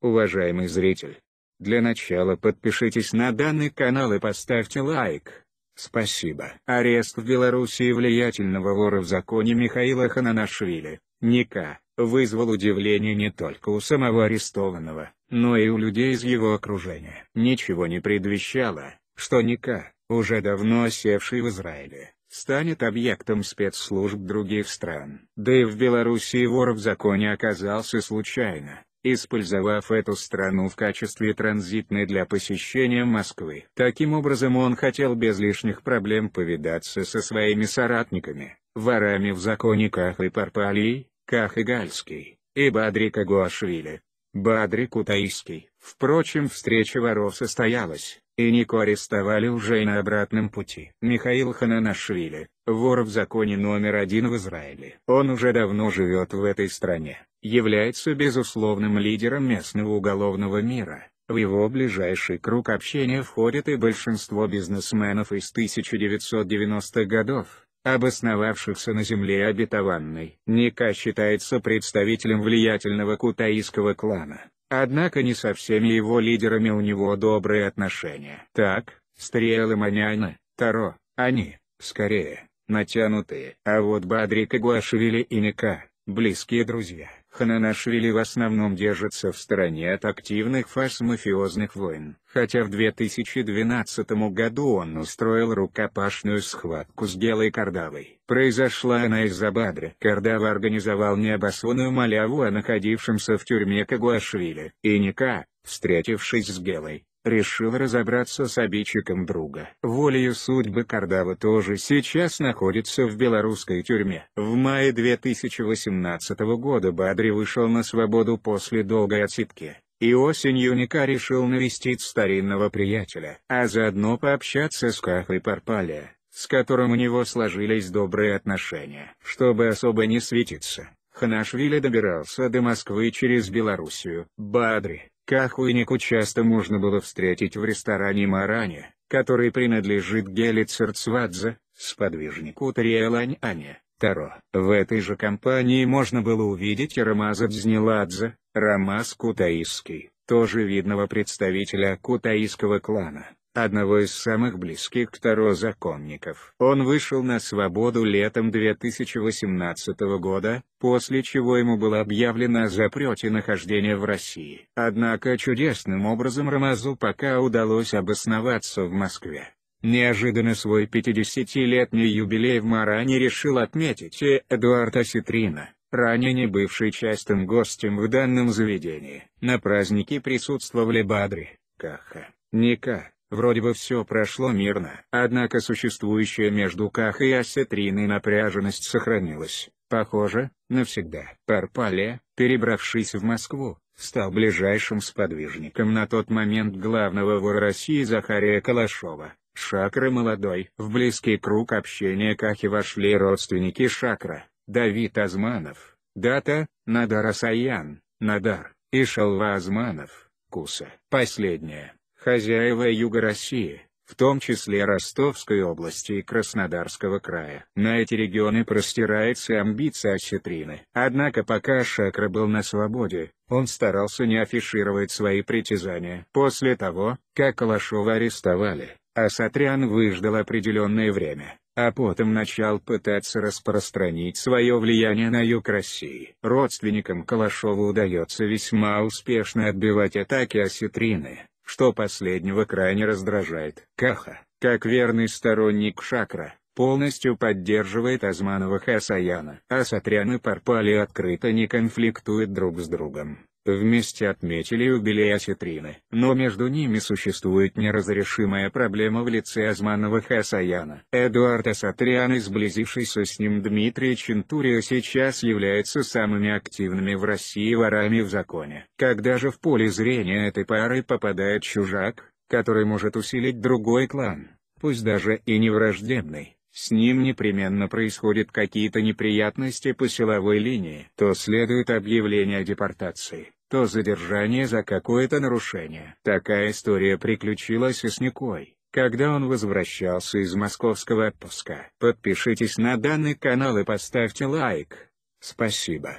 уважаемый зритель. Для начала подпишитесь на данный канал и поставьте лайк. Спасибо. Арест в Белоруссии влиятельного вора в законе Михаила Хананашвили, Ника, вызвал удивление не только у самого арестованного, но и у людей из его окружения. Ничего не предвещало, что Ника, уже давно осевший в Израиле, станет объектом спецслужб других стран. Да и в Белоруссии вор в законе оказался случайно, использовав эту страну в качестве транзитной для посещения Москвы. Таким образом он хотел без лишних проблем повидаться со своими соратниками, ворами в законе Ках и Парпалий, Ках и Гальский, и Бадри Кагуашвили. Бадри Кутаиский. Впрочем встреча воров состоялась, и Нико арестовали уже и на обратном пути. Михаил Хананашвили, вор в законе номер один в Израиле. Он уже давно живет в этой стране, является безусловным лидером местного уголовного мира. В его ближайший круг общения входит и большинство бизнесменов из 1990-х годов, обосновавшихся на земле обетованной. Ника считается представителем влиятельного кутаиского клана, однако не со всеми его лидерами у него добрые отношения. Так, Стрелы Маняна, Таро, они, скорее, натянутые. А вот Бадрик Игуашвили и Ника, близкие друзья. Хананашвили в основном держится в стороне от активных фаз мафиозных войн. Хотя в 2012 году он устроил рукопашную схватку с Гелой Кардавой. Произошла она из-за Бадри. Кардава организовал необоснованную маляву о находившемся в тюрьме Кагуашвили. И Ника, встретившись с Гелой, решил разобраться с обидчиком друга. Волею судьбы Кардава тоже сейчас находится в белорусской тюрьме. В мае 2018 года Бадри вышел на свободу после долгой отсидки. И осенью Ника решил навестить старинного приятеля, а заодно пообщаться с Кахой Парпалия, с которым у него сложились добрые отношения. Чтобы особо не светиться, Ханашвили добирался до Москвы через Белоруссию. Бадри, Кахуйнику часто можно было встретить в ресторане Марани, который принадлежит Гели Церцвадзе, сподвижнику Тариэлань-Ане, Таро. В этой же компании можно было увидеть и Рамаза Дзнеладзе, Рамаз Кутаисский, тоже видного представителя кутаисского клана одного из самых близких к Таро законников. Он вышел на свободу летом 2018 года, после чего ему было объявлено о запрете нахождения в России. Однако чудесным образом Рамазу пока удалось обосноваться в Москве. Неожиданно свой 50-летний юбилей в Маране решил отметить и Эдуард Осетрина, ранее не бывший частым гостем в данном заведении. На празднике присутствовали Бадри, Каха, Ника, Вроде бы все прошло мирно, однако существующая между Ках и Осетриной напряженность сохранилась, похоже, навсегда. Парпале, перебравшись в Москву, стал ближайшим сподвижником на тот момент главного вора России Захария Калашова. Шакра молодой. В близкий круг общения Кахи вошли родственники Шакра, Давид Азманов, Дата, Надар Асаян, Надар, и Шалва Азманов, Куса. Последняя хозяева Юга России, в том числе Ростовской области и Краснодарского края. На эти регионы простирается амбиция Осетрины. Однако пока Шакра был на свободе, он старался не афишировать свои притязания. После того, как Калашова арестовали, Асатрян выждал определенное время, а потом начал пытаться распространить свое влияние на юг России. Родственникам Калашова удается весьма успешно отбивать атаки осетрины, что последнего крайне раздражает. Каха, как верный сторонник Шакра, полностью поддерживает Азманова Хасаяна. А Сатрян и Парпали открыто не конфликтуют друг с другом. Вместе отметили юбилей Осетрины. Но между ними существует неразрешимая проблема в лице Азманова Хасаяна. Эдуард Асатриан и сблизившийся с ним Дмитрий Чентурия сейчас являются самыми активными в России ворами в законе. Когда же в поле зрения этой пары попадает чужак, который может усилить другой клан, пусть даже и не враждебный, с ним непременно происходят какие-то неприятности по силовой линии, то следует объявление о депортации, то задержание за какое-то нарушение. Такая история приключилась и с Никой, когда он возвращался из московского отпуска. Подпишитесь на данный канал и поставьте лайк. Спасибо.